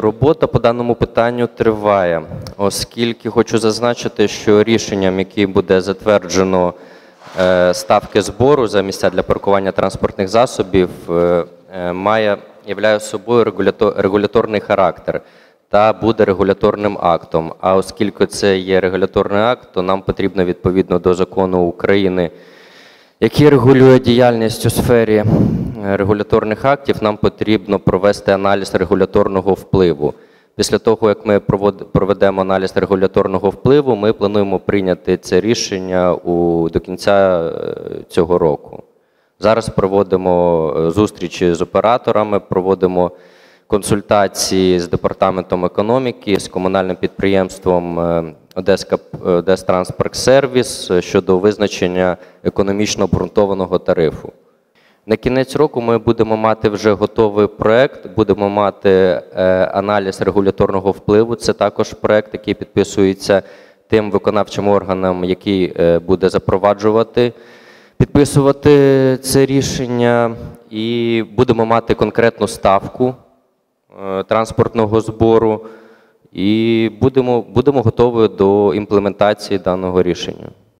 Робота по даному питанню триває, оскільки хочу зазначити, що рішенням, яким буде затверджено е, ставки збору за місця для паркування транспортних засобів, е, е, має являє собою регуляторний характер та буде регуляторним актом. А оскільки це є регуляторний акт, то нам потрібно відповідно до закону України який регулює діяльність у сфері регуляторних актів, нам потрібно провести аналіз регуляторного впливу. Після того, як ми проведемо аналіз регуляторного впливу, ми плануємо прийняти це рішення у, до кінця е, цього року. Зараз проводимо е, зустрічі з операторами, проводимо консультації з департаментом економіки, з комунальним підприємством е, Одеська Одестранспортсервіс е, щодо визначення економічно обґрунтованого тарифу. На кінець року ми будемо мати вже готовий проект, будемо мати е, аналіз регуляторного впливу. Це також проект, який підписується тим виконавчим органом, який е, буде запроваджувати, підписувати це рішення, і будемо мати конкретну ставку е, транспортного збору, і будемо, будемо готові до імплементації даного рішення.